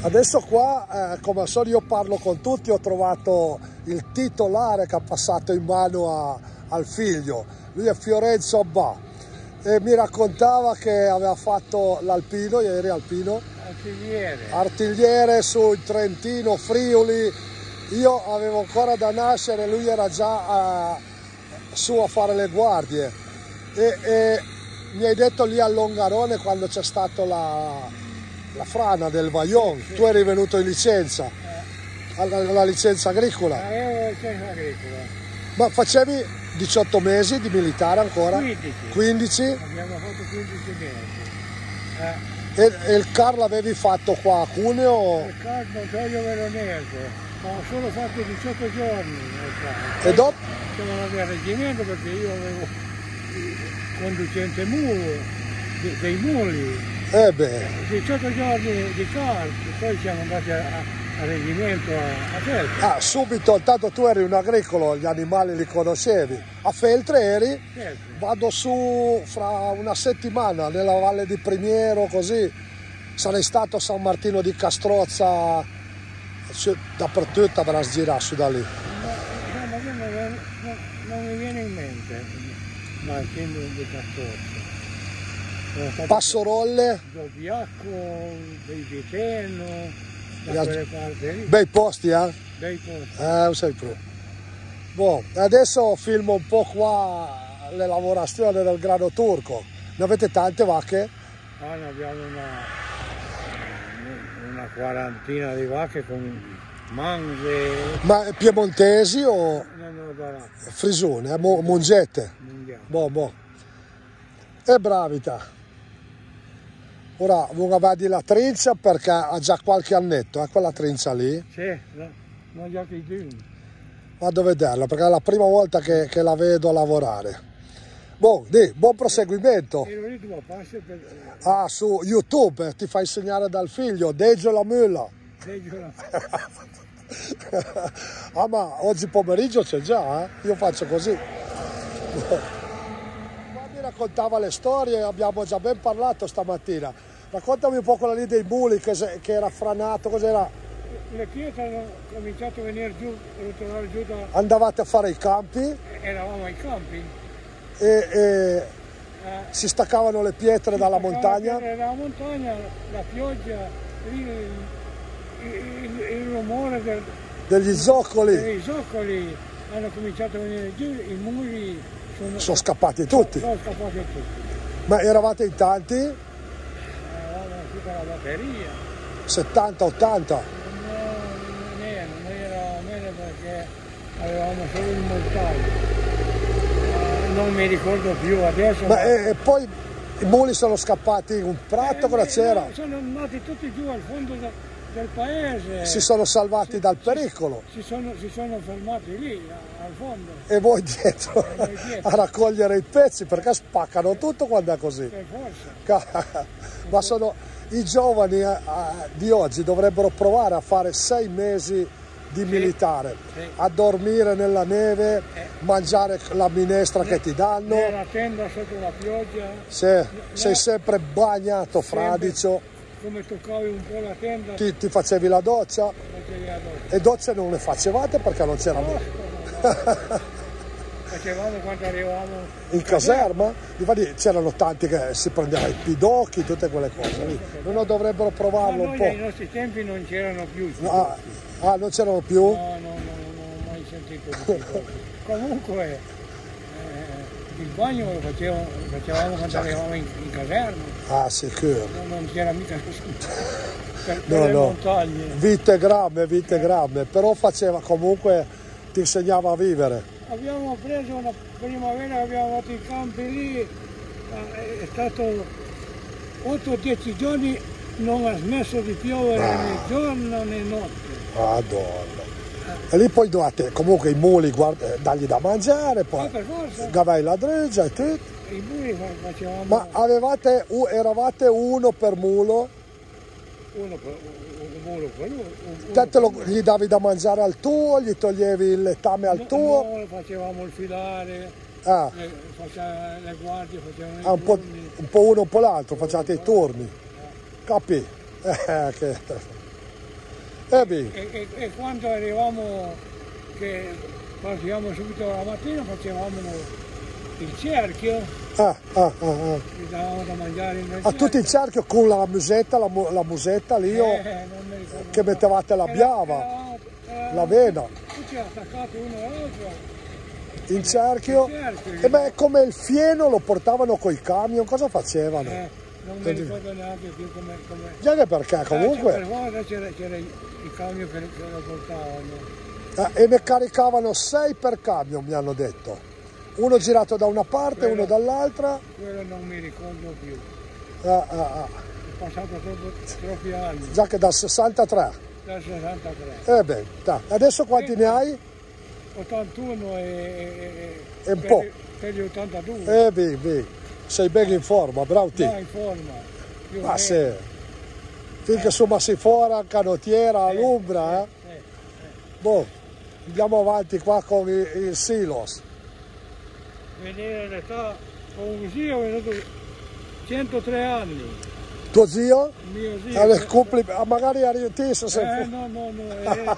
Adesso qua, eh, come al solito io parlo con tutti, ho trovato il titolare che ha passato in mano a, al figlio. Lui è Fiorenzo Abba e mi raccontava che aveva fatto l'alpino, ieri alpino. Artigliere. Artigliere sul Trentino, Friuli. Io avevo ancora da nascere, lui era già eh, su a fare le guardie. E, e mi hai detto lì a Longarone quando c'è stata la, la frana del Vaillon, sì. tu eri venuto in licenza, eh. alla, alla, licenza agricola. Avevo licenza agricola. Ma facevi 18 mesi di militare ancora? 15. 15? Abbiamo fatto 15 mesi. Eh. E, e, il car l'avevi fatto qua a Cuneo? Il car non taglio veronese, ho solo fatto 18 giorni E dopo? Siamo andati al reggimento perché io avevo conducente mulo, dei muli. Eh beh. 18 giorni di car, poi siamo andati a, al reggimento a, a Feltre. Ah, subito, intanto tu eri un agricolo, gli animali li conoscevi. A Feltre eri? Feltre. Vado su fra una settimana nella Valle di Primiero, così. Sarei stato a San Martino di Castrozza, dappertutto avrà girato su da lì. No, no, non, non, non mi viene in mente Martino di Castrozza. Passorolle? Gioviacco, Dei Viteno, da quelle parti lì. Bei posti, eh? Bei posti. Eh, lo sai proprio. Boh, adesso filmo un po' qua le lavorazioni del grano turco. Ne avete tante vacche? Ah, ne abbiamo una, una quarantina di vacche con manze. Ma piemontesi o No, no, guarda, frisone, eh? Mo- mongette? mondiale. Boh, boh. E bravita. Ora vuoi vedi la trincia perché ha già qualche annetto, eh, quella trincia lì. Sì, no, non già che dune. Vado a vederla perché è la prima volta che, che la vedo lavorare. Boh, di, buon proseguimento. Ah, su YouTube eh, ti fa insegnare dal figlio, Deggio la mulla. Peggio la- ah ma oggi pomeriggio c'è già, eh? io faccio così. Qua mi raccontava le storie, abbiamo già ben parlato stamattina. Raccontami un po' quella lì dei muli che, che era franato, cos'era? Le pietre hanno cominciato a venire giù, a ritornare giù da... Andavate a fare i campi Eravamo ai campi. e, e eh, si staccavano le pietre dalla montagna. per La montagna, la pioggia, lì il, il- il rumore del- degli zoccoli, dei zoccoli hanno cominciato a venire giù, i muri sono, sono scappati tutti. sono scappati tutti. Ma eravate in tanti? Tutta la batteria. 70, 80? No, meno, noi eravamo meno perché avevamo solo il. Eh, non mi ricordo più adesso. Ma e, e poi i muli sono scappati in un prato, Eh, cosa no, c'era? Sono andati tutti giù al fondo da- del paese. Si sono salvati dal pericolo Si sono, si sono fermati lì, al fondo, e voi dietro noi dietro. a raccogliere i pezzi perché spaccano tutto quando è così. Ma sono i giovani eh, eh, di oggi dovrebbero provare a fare sei mesi di militare, sì. a dormire nella neve, mangiare la minestra che ti danno, Nella tenda sotto la pioggia, se sei sempre bagnato fradicio, come toccavi un po' la tenda, ti, ti facevi la doccia. Facevi la doccia. e docce non le facevate perché non c'era Facevamo quando arrivavamo in caserma, infatti c'erano tanti che si prendevano i pidocchi, tutte quelle cose lì. Non dovrebbero provarlo un noi po'. nei nostri tempi non c'erano più. Ah, ah, non c'erano più? No, no, no, non ho mai sentito. Comunque eh, il bagno lo facevamo, lo facevamo quando arrivavamo in, in caserma, Ah, sicuro. non, non c'era mica per No, le no. montagne. Vite gramme, vite gramme, però faceva comunque, ti insegnava a vivere. Abbiamo preso una primavera, abbiamo fatto i campi lì, è stato 8-10 giorni, non ha smesso di piovere né giorno né notte. Madonna. E lì poi dovete, comunque i muli, guarda, eh, dargli da mangiare, Ma poi gavai la dreggia e tutto. i muri fa- facevamo Ma avevate, eravate uno per mulo, uno uno. uno te lo- gli davi da mangiare al tuo, gli toglievi il letame al uno. tuo. No, facevamo il filare, Ah, le, faceva- le guardie, facevano ah, un, po', un po' uno un po' l'altro, facciate i turni. Capi? Eh, che- Eh E, e- e quando arrivavamo, che partivamo subito la mattina, facevamo il cerchio, ah, ah, ah, ah. davamo da mangiare nel A tutti in cerchio con la musetta, la, mu- la musetta lì, Eh, che mettevate la biava, eravamo- eravamo l'avena, Tutti attaccati uno all'altro. in cerchio. Il cerchio. E beh, come il fieno lo portavano coi camion, cosa facevano? Eh, non mi ricordo neanche più come... come... Già che perché Eh, comunque volta c'era, il il camion che, che lo portavano. eh, e ne caricavano sei per camion mi hanno detto. Uno girato da una parte, Quello- uno dall'altra. Quello non mi ricordo più. Ah, ah, ah. È passato troppo, troppi anni, Già che dal 63. dal 63. Eh beh, dai. adesso quanti ne hai? 81 e, e, E un per, po'. per gli 82. Eh beh, beh. Sei ben in forma, bravo te. No, in forma. Più Ma sì. Finché insomma si fuori, canottiera, all'ombra, eh. Eh, eh. Boh, andiamo avanti qua con il, il silos. Vedere l'età, ho un zio che è venuto 103 anni. Tuo zio? Mio zio. Allora, compli- ah, magari arrivederci se Eh, fu- no, no, no, è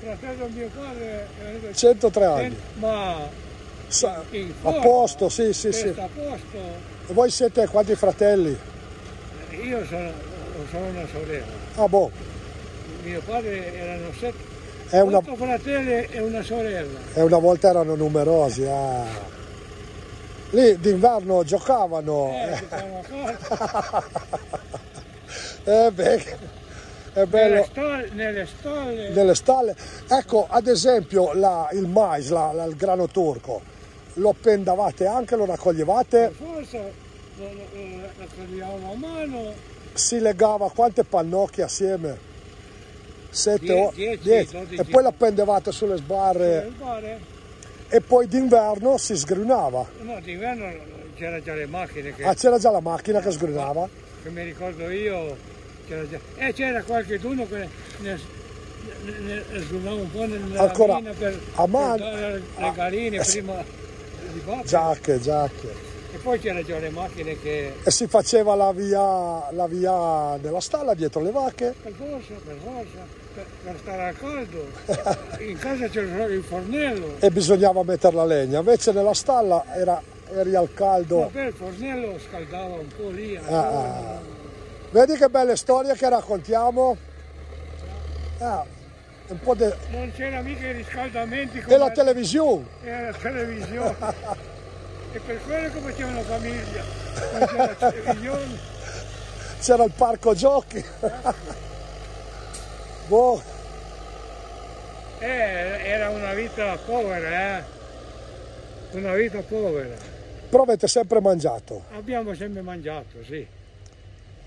fratello mio padre è venuto 103 anni. ma Sa- in a forma, posto, sì, sì, sì. a posto. E voi siete quanti fratelli? Io sono, sono una sorella. Ah, boh, Mio padre erano sette, è una, fratelli e una sorella. e una volta erano numerosi. ah. Lì d'inverno giocavano. Eh, Eh, eh, beh, è Nelle bello. stalle, nelle stalle Nelle stalle. Ecco, ad esempio, la- il mais, la- la- il grano turco, lo pendavate anche, lo raccoglievate, forse lo, lo, lo raccoglievamo a mano, si legava quante pannocchie assieme? Sette Die- o dieci, dieci. dodici. E poi la pendevate sulle sbarre per fare. E poi d'inverno si sgrinava. No, d'inverno c'era già le macchine che, Ah, c'era già la macchina che sgrinava? che mi ricordo io, c'era già, e c'era qualcuno che ne, ne, ne sgronava un po' nella Ancora, per, a mano- per le a- galline eh, prima di battere. Giacche, giacche. E poi c'era già le macchine che E si faceva la via, la via nella stalla dietro le vacche? per forza, per forza, per, per stare al caldo. In casa c'era il fornello. e bisognava mettere la legna, invece nella stalla era, eri al caldo. Vabbè, il fornello scaldava un po' lì. Ah, ah. Vedi che belle storie che raccontiamo? Ah, un po' de... Non c'era mica i riscaldamenti E la televisione? era la televisione. e per quello che facevano famiglia. C'era la il parco giochi. boh, Eh, era una vita povera, eh. Una vita povera. però avete sempre mangiato. Abbiamo sempre mangiato, sì.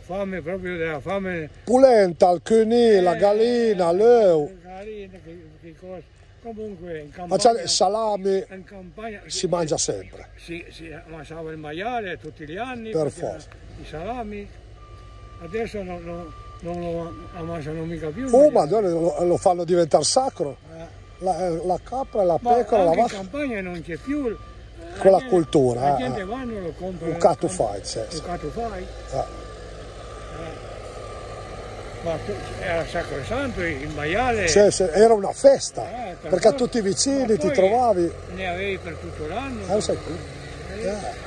Fame proprio della fame. Pulenta, il cunì, la gallina, l'eu, Le galline, che, che cosa. Comunque in campagna. il salami, in campagna si mangia sempre. Si, si ammassava il maiale tutti gli anni, Per forza. i salami. Adesso non, non- non lo ammassano mica più. Oh, ma lo, lo fanno diventare sacro. Eh, La, la capra, la Ma pecora, la anche in campagna non c'è più la Quella gente- cultura, La eh, gente eh. va non lo compra. Un catto fai, sì, sì. Un catto fai. Eh. Ma era sacrosanto il maiale. Sì, sì, era una festa, Eh, per perché forza. tutti i vicini ti trovavi. Ne avevi per tutto l'anno. Eh.